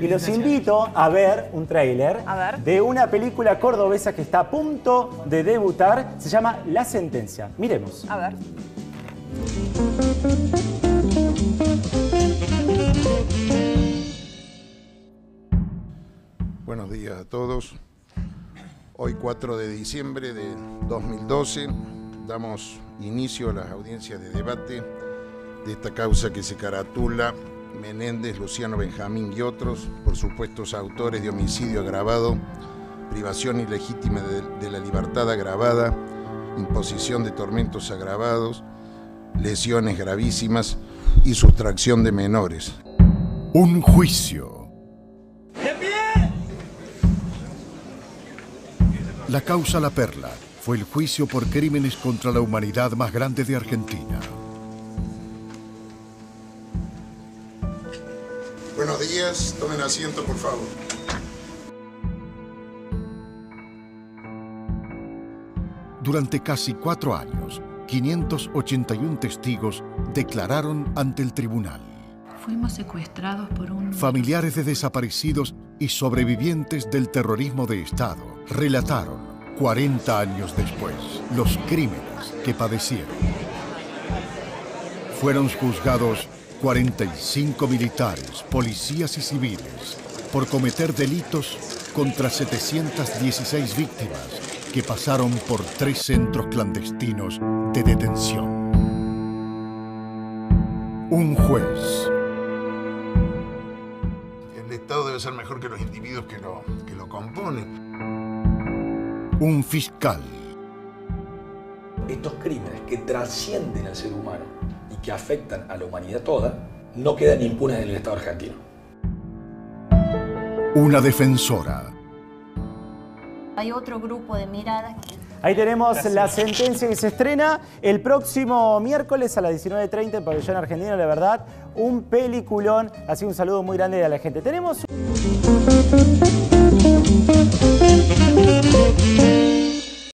Y los invito a ver un tráiler de una película cordobesa que está a punto de debutar. Se llama La Sentencia. Miremos. A ver. Buenos días a todos. Hoy 4 de diciembre de 2012 damos inicio a las audiencias de debate de esta causa que se caratula Menéndez, Luciano Benjamín y otros por supuestos autores de homicidio agravado, privación ilegítima de, de la libertad agravada, imposición de tormentos agravados, lesiones gravísimas y sustracción de menores. Un juicio. La causa La Perla fue el juicio por crímenes contra la humanidad más grande de Argentina. Buenos días, tomen asiento por favor. Durante casi cuatro años, 581 testigos declararon ante el tribunal. Fuimos secuestrados por un... Familiares de desaparecidos y sobrevivientes del terrorismo de Estado relataron, 40 años después, los crímenes que padecieron. Fueron juzgados 45 militares, policías y civiles por cometer delitos contra 716 víctimas que pasaron por tres centros clandestinos de detención. Un juez, El Estado debe ser mejor que los individuos que lo, que lo componen. un fiscal, estos crímenes que trascienden al ser humano y que afectan a la humanidad toda, no quedan impunes en el Estado argentino. una defensora, Hay otro grupo de miradas que Ahí tenemos la sentencia que se estrena el próximo miércoles a las 19.30 en Pabellón Argentino. La verdad, un peliculón. Así un saludo muy grande a la gente. Tenemos...